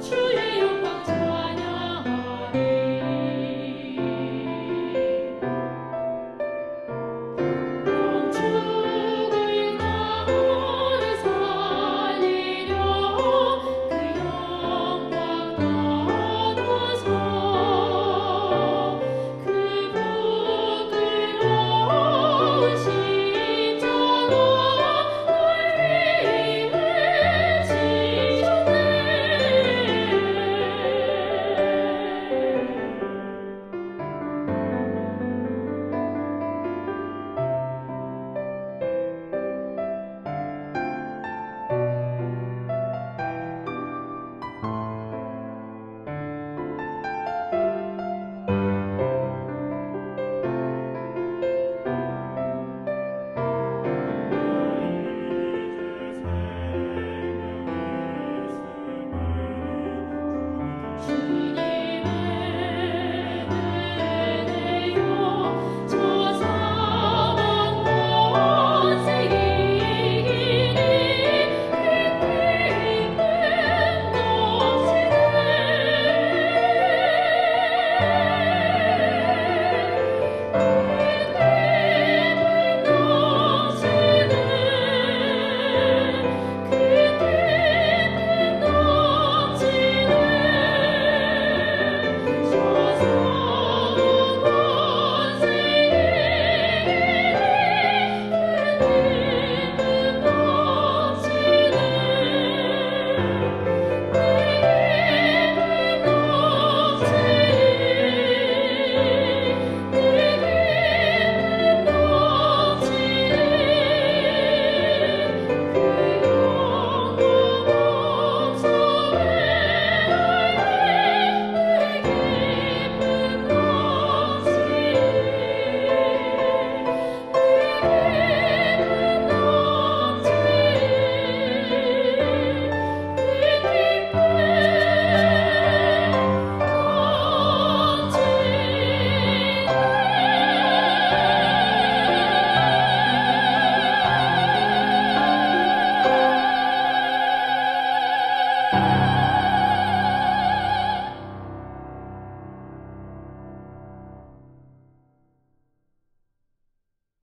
却也有。Thank you.